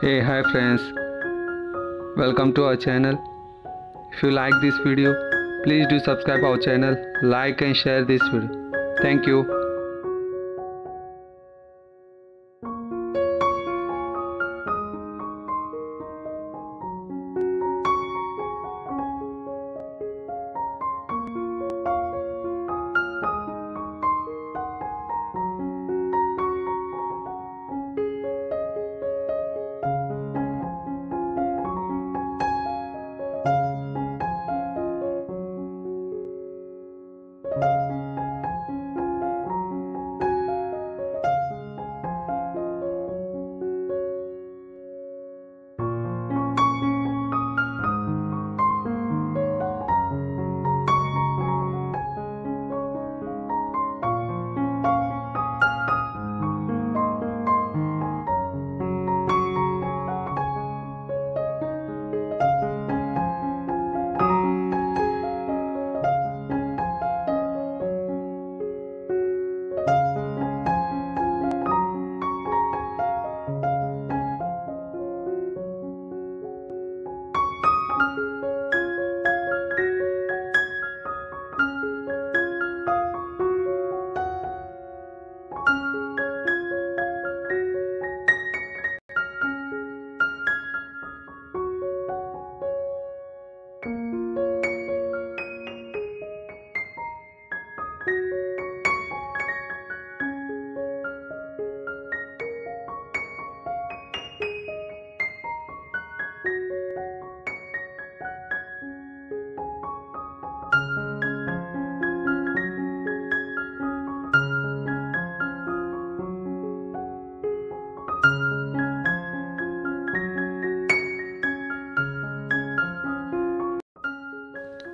Hey hi friends. Welcome to our channel. If you like this video please do subscribe our channel like and share this video. Thank you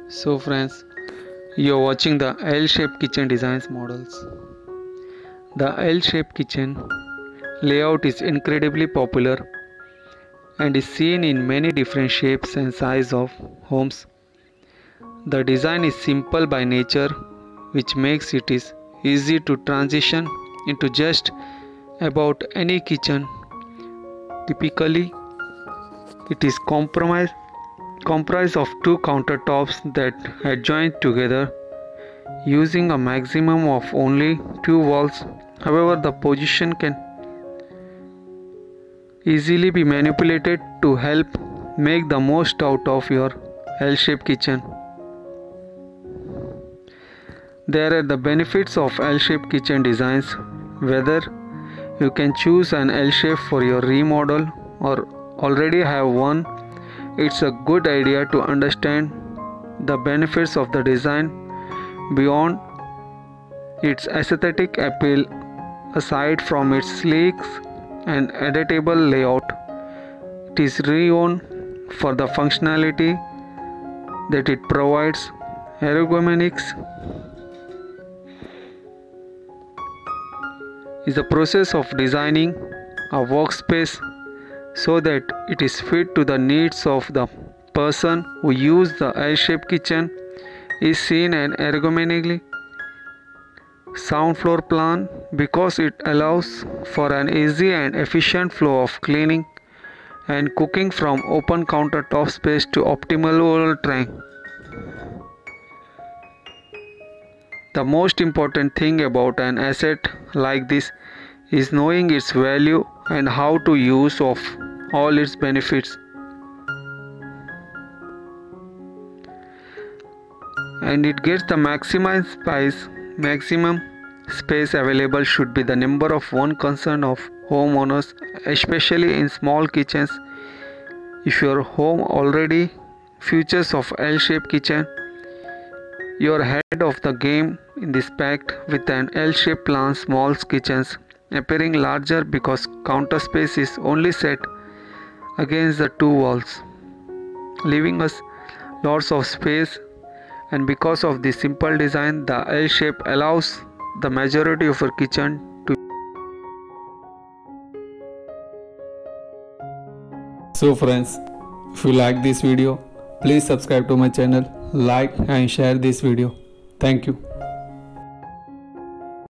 so friends you're watching the L-shaped kitchen designs models. The L-shaped kitchen layout is incredibly popular and is seen in many different shapes and size of homes. The design is simple by nature which makes it is easy to transition into just about any kitchen. Typically it is compromised comprised of two countertops that adjoin together using a maximum of only two walls. However, the position can easily be manipulated to help make the most out of your L-shaped kitchen. There are the benefits of L-shaped kitchen designs whether you can choose an L shape for your remodel or already have one it's a good idea to understand the benefits of the design beyond its aesthetic appeal aside from its sleek and editable layout. It is renowned for the functionality that it provides. Ergonomics is the process of designing a workspace so that it is fit to the needs of the person who use the L-shaped kitchen is seen an ergonomically sound floor plan because it allows for an easy and efficient flow of cleaning and cooking from open countertop space to optimal terrain. The most important thing about an asset like this is knowing its value and how to use of all its benefits. And it gets the maximum space maximum space available should be the number of one concern of homeowners especially in small kitchens. If your home already features of L-shaped kitchen you're ahead of the game in this pact with an L-shaped plan small kitchens appearing larger because counter space is only set against the two walls, leaving us lots of space and because of the simple design the L shape allows the majority of our kitchen to So friends, if you like this video, please subscribe to my channel, like and share this video. Thank you.